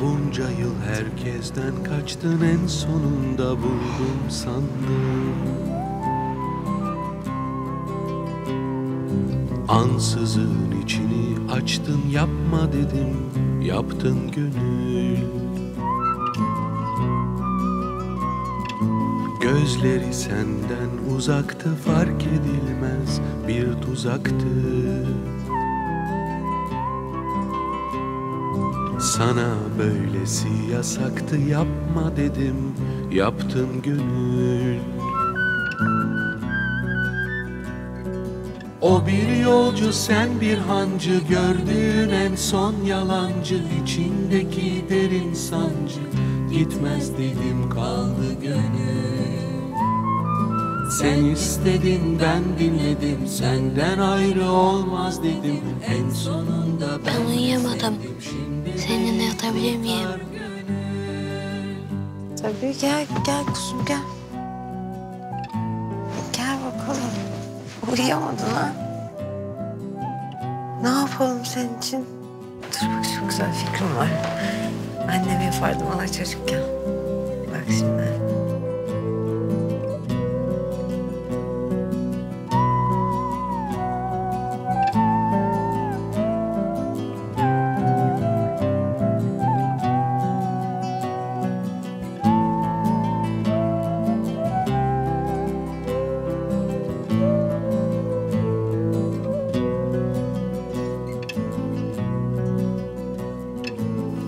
Bunca yıl herkesten kaçtın en sonunda buldum sandım. Ansızın içini açtın yapma dedim yaptın gönül. Gözleri senden uzaktı fark edilmez bir tuzaktı Sana böylesi yasaktı yapma dedim yaptın gönül. O bir yolcu sen bir hancı gördüğün en son yalancı içindeki derin sancı. Gitmez dedim kaldı gönül Sen istedin ben dinledim senden ayrı olmaz dedim en sonunda ben, Ben uyuyamadım. Seninle yatabilir miyim? Tabii gel, gel kuzum gel. Gel bakalım. Uyuyamadın ha? Ne yapalım senin için? Dur bak çok güzel fikrim var. Annem yapardı bana çocukken. Bak şimdi.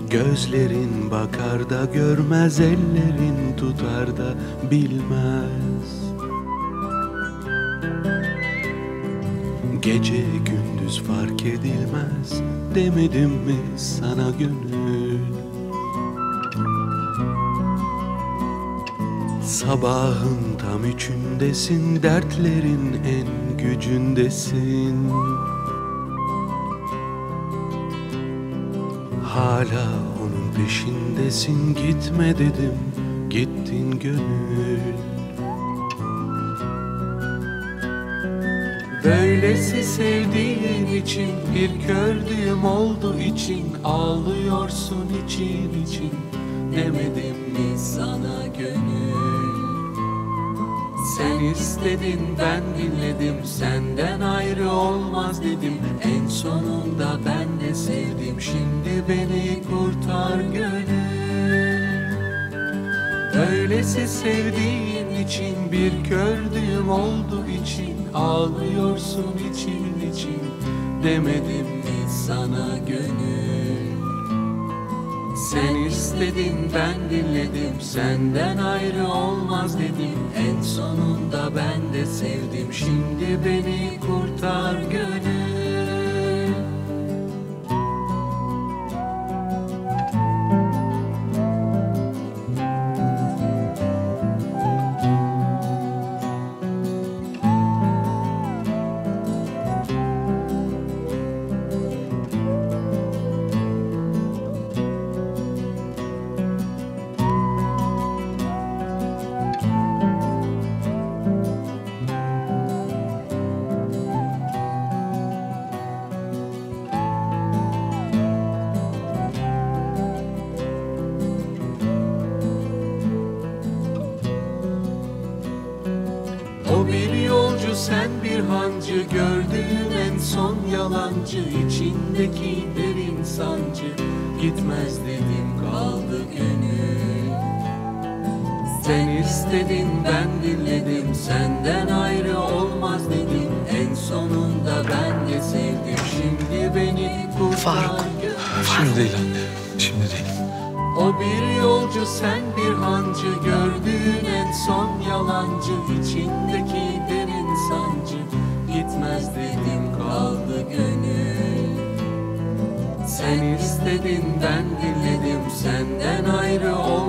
Gözlerin bakar da görmez ellerin tutar da bilmez. Gece gündüz fark edilmez demedim mi sana gönül? Sabahın tam üçündesin dertlerin en gücündesin Hala onun peşindesin gitme dedim gittin gönül. Böylesi sevdiğin için bir kördüğüm oldu için ağlıyorsun için için demedim mi sana gönül sen istedin ben dinledim. Senden ayrı olmaz dedim. En sonunda ben de sevdim. Şimdi beni kurtar gönül. Öylesi sevdiğin için Bir kördüğüm oldu için. Ağlıyorsun için için. Demedim mi sana gönül sen istedin ben dinledim. Senden ayrı olmaz dedim. En sonunda ben de sevdim. Şimdi beni kurtar gönül O bir yolcu sen bir hancı Gördüğün en son yalancı içindeki derin sancı Gitmez dedim kaldı gönül Sen istedin ben dinledim Senden ayrı olmaz dedim En sonunda ben de sevdim Şimdi beni kurtar. Faruk. Şimdi değil anne. Bir yolcu sen bir hancı Gördüğün en son yalancı içindeki derin sancı. Gitmez dedim kaldı gönül. Sen istedin ben dinledim Senden ayrı dedim